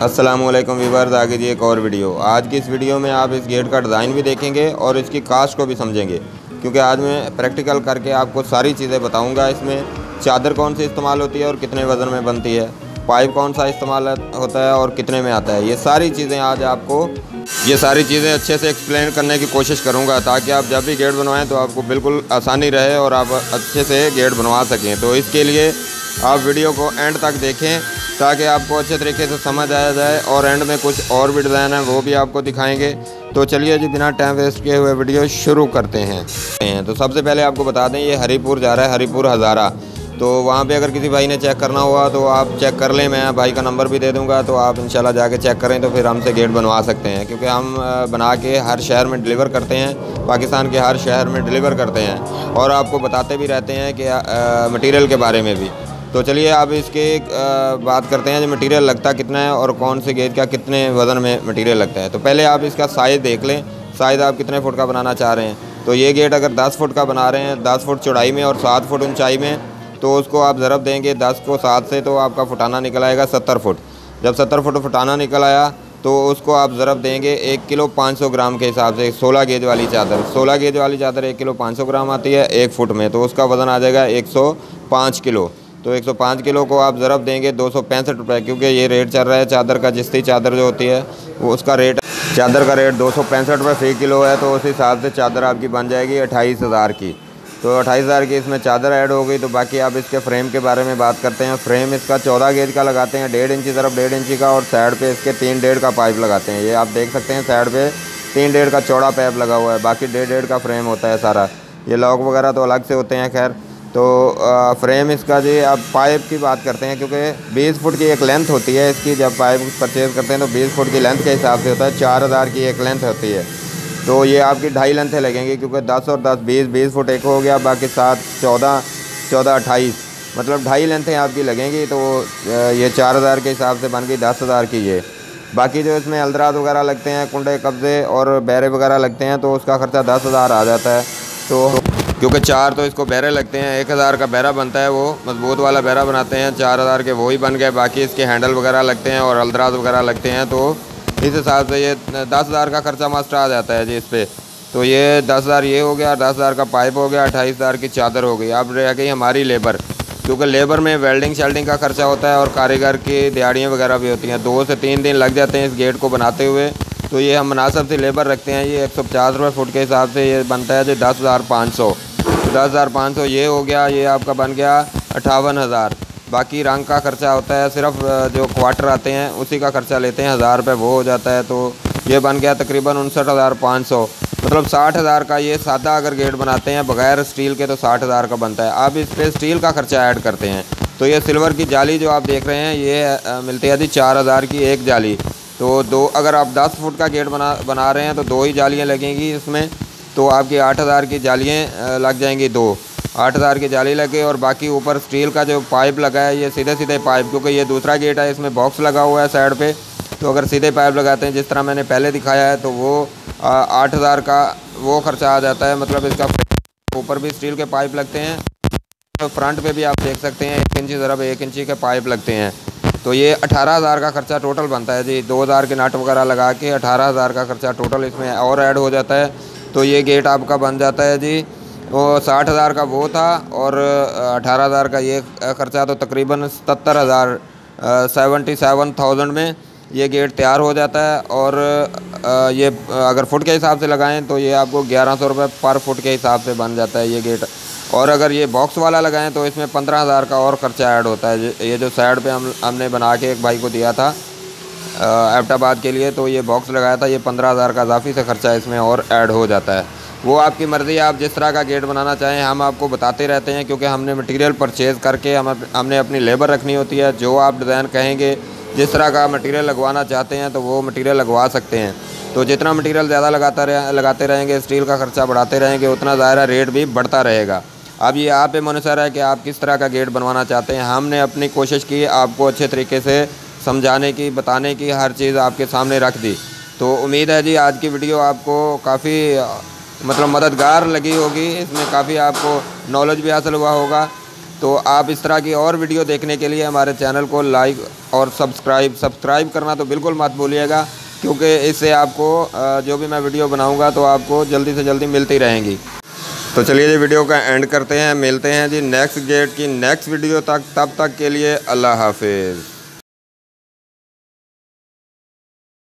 वालेकुम वीवर्स आगे जी एक और वीडियो। आज की इस वीडियो में आप इस गेट का डिज़ाइन भी देखेंगे और इसकी कास्ट को भी समझेंगे। क्योंकि आज मैं प्रैक्टिकल करके आपको सारी चीज़ें बताऊँगा इसमें, चादर कौन सी इस्तेमाल होती है और कितने वज़न में बनती है, पाइप कौन सा इस्तेमाल होता है और कितने में आता है। ये सारी चीज़ें आज आपको, ये सारी चीज़ें अच्छे से एक्सप्लेन करने की कोशिश करूँगा ताकि आप जब भी गेट बनवाएँ तो आपको बिल्कुल आसानी रहे और आप अच्छे से गेट बनवा सकें। तो इसके लिए आप वीडियो को एंड तक देखें। ताकि आपको अच्छे तरीके से समझ आया जाए और एंड में कुछ और भी डिज़ाइन है, वो भी आपको दिखाएँगे। तो चलिए जी, बिना टाइम वेस्ट किए हुए वीडियो शुरू करते हैं। तो सबसे पहले आपको बता दें, ये हरीपुर जा रहा है, हरीपुर हज़ारा। तो वहाँ पे अगर किसी भाई ने चेक करना हुआ तो आप चेक कर लें, मैं भाई का नंबर भी दे दूँगा तो आप इंशाल्लाह जाके चेक करें तो फिर हमसे गेट बनवा सकते हैं। क्योंकि हम बना के हर शहर में डिलीवर करते हैं, पाकिस्तान के हर शहर में डिलीवर करते हैं। और आपको बताते भी रहते हैं कि मटीरियल के बारे में भी। तो चलिए अब इसके बात करते हैं जो मटेरियल लगता कितना है और कौन से गेज का कितने वज़न में मटेरियल लगता है। तो पहले आप इसका साइज़ देख लें। साइज़ आप कितने फुट का बनाना चाह रहे हैं। तो ये गेट अगर 10 फुट का बना रहे हैं 10 फुट चौड़ाई में और 7 फुट ऊंचाई में तो उसको आप ज़रब देंगे 10 को 7 से तो आपका फुटाना निकल आएगा 70 फुट। जब 70 फुट फुटाना निकल आया तो उसको आप ज़रब देंगे एक किलो 500 ग्राम के हिसाब से 16 गेज वाली चादर। 16 गेज वाली चादर एक किलो 500 ग्राम आती है एक फुट में तो उसका वज़न आ जाएगा 105 किलो। तो 105 किलो को आप ज़रब देंगे दो सौ क्योंकि ये रेट चल रहा है चादर का जिसती चादर जो होती है, वो उसका रेट, चादर का रेट दो सौ फ़ी किलो है तो उस हिसाब से चादर आपकी बन जाएगी अट्ठाईस हज़ार की। तो अट्ठाईस हज़ार की इसमें चादर ऐड हो गई तो बाकी आप इसके फ्रेम के बारे में बात करते हैं। फ्रेम इसका चौदह गेज का लगाते हैं, डेढ़ इंची तरफ़ डेढ़ इंची का, और साइड पे इसके तीन डेढ़ का पाइप लगाते हैं। ये आप देख सकते हैं, साइड पे तीन डेढ़ का चौड़ा पाइप लगा हुआ है, बाकी डेढ़ डेढ़ का फ्रेम होता है सारा। ये लॉक वगैरह तो अलग से होते हैं, खैर। तो फ्रेम इसका जी आप पाइप की बात करते हैं, क्योंकि 20 फुट की एक लेंथ होती है इसकी, जब पाइप परचेज़ करते हैं तो 20 फुट की लेंथ के हिसाब से होता है, चार हज़ार की एक लेंथ होती है। तो ये आपकी ढाई लेंथें लगेंगी, क्योंकि 10 और दस, बीस बीस फुट एक हो गया, बाकी सात, चौदह चौदह, अट्ठाईस। मतलब ढाई लेंथें आपकी लगेंगी तो ये चार हज़ार के हिसाब से बन गई दस हज़ार की ये। बाकी जो इसमें अलदरात वगैरह लगते हैं, कुंडे, कब्ज़े और बैरे वगैरह लगते हैं तो उसका ख़र्चा दस हज़ार आ जाता है। तो क्योंकि चार तो इसको बैरे लगते हैं, एक हज़ार का बैरा बनता है वो, मज़बूत वाला बैरा बनाते हैं, चार हज़ार के वही बन गए, बाकी इसके हैंडल वगैरह लगते हैं और अलदराज वगैरह लगते हैं तो इस हिसाब से ये दस हज़ार का खर्चा मस्ट आ जाता है जी इस पर तो ये दस हज़ार ये हो गया, दस हज़ार का पाइप हो गया, अट्ठाईस हज़ार की चादर हो गई। अब रह गई हमारी लेबर, क्योंकि लेबर में वेल्डिंग, शेल्डिंग का खर्चा होता है और कारीगर की दिहाड़ियाँ वगैरह भी होती हैं। दो से तीन दिन लग जाते हैं इस गेट को बनाते हुए। तो ये हम मुनासब से लेबर रखते हैं, ये एक सौ पचास रुपये फुट के हिसाब से ये बनता है जो दस हज़ार पाँच सौ। दस हज़ार पाँच सौ, ये हो गया, ये आपका बन गया अट्ठावन हज़ार। बाकी रंग का खर्चा होता है, सिर्फ़ जो क्वार्टर आते हैं, उसी का खर्चा लेते हैं, हज़ार रुपये वो हो जाता है तो ये बन गया तकरीबन उनसठ हज़ार पाँच सौ। मतलब साठ हज़ार का ये सादा अगर गेट बनाते हैं, बगैर स्टील के तो साठ हज़ार का बनता है। अब इस पर स्टील का खर्चा ऐड करते हैं तो ये सिल्वर की जाली जो आप देख रहे हैं, ये मिलती है जी चार हज़ार की एक जाली। तो दो, अगर आप दस फुट का गेट बना बना रहे हैं तो दो ही जालियाँ लगेंगी इसमें। तो आपकी आठ हज़ार की जालियाँ लग जाएँगी दो। आठ हज़ार की जाली लगे और बाकी ऊपर स्टील का जो पाइप लगा है, ये सीधे सीधे पाइप, क्योंकि ये दूसरा गेट है, इसमें बॉक्स लगा हुआ है साइड पे। तो अगर सीधे पाइप लगाते हैं, जिस तरह मैंने पहले दिखाया है तो वो आठ हज़ार का वो ख़र्चा आ जाता है। मतलब इसका ऊपर भी स्टील के पाइप लगते हैं तो फ्रंट पे भी आप देख सकते हैं, एक इंची ज़रा एक इंची के पाइप लगते हैं। तो ये अठारह हज़ार का खर्चा टोटल बनता है जी। दो हज़ार के नट वगैरह लगा के अठारह हज़ार का खर्चा टोटल इसमें और ऐड हो जाता है। तो ये गेट आपका बन जाता है जी। वो साठ हज़ार का वो था और अठारह हज़ार का ये ख़र्चा तो तकरीबन सत्तर हज़ार सेवेंटी सेवन थाउज़ेंड में ये गेट तैयार हो जाता है और ये अगर फुट के हिसाब से लगाएँ तो ये आपको ग्यारह सौ रुपये पर फुट के हिसाब से बन जाता है ये गेट। और अगर ये बॉक्स वाला लगाएँ तो इसमें पंद्रह हज़ार का और ख़र्चा ऐड होता है। ये जो साइड पे हम, हमने बना के एक भाई को दिया था एबटाबाद के लिए तो ये बॉक्स लगाया था, ये पंद्रह हज़ार का इजाफी से ख़र्चा इसमें और ऐड हो जाता है। वो आपकी मर्ज़ी आप जिस तरह का गेट बनाना चाहें, हम आपको बताते रहते हैं क्योंकि हमने मटेरियल परचेज़ करके हम हमने अपनी लेबर रखनी होती है। जो आप डिज़ाइन कहेंगे, जिस तरह का मटेरियल लगवाना चाहते हैं तो वो मटेरियल लगवा सकते हैं। तो जितना मटेरियल ज़्यादा लगाता रहे, लगाते रहेंगे स्टील का ख़र्चा बढ़ाते रहेंगे, उतना ज़्यादा रेट भी बढ़ता रहेगा। अब ये आप पे मुनसर है कि आप किस तरह का गेट बनवाना चाहते हैं। हमने अपनी कोशिश की, आपको अच्छे तरीके से समझाने की, बताने की हर चीज़ आपके सामने रख दी। तो उम्मीद है जी, आज की वीडियो आपको काफ़ी मतलब मददगार लगी होगी। इसमें काफ़ी आपको नॉलेज भी हासिल हुआ होगा। तो आप इस तरह की और वीडियो देखने के लिए हमारे चैनल को लाइक और सब्सक्राइब सब्सक्राइब करना तो बिल्कुल मत भूलिएगा, क्योंकि इससे आपको जो भी मैं वीडियो बनाऊँगा तो आपको जल्दी से जल्दी मिलती रहेंगी। तो चलिए जी, वीडियो का एंड करते हैं, मिलते हैं जी नेक्स्ट गेट की नेक्स्ट वीडियो तक। तब तक के लिए अल्लाह हाफिज़।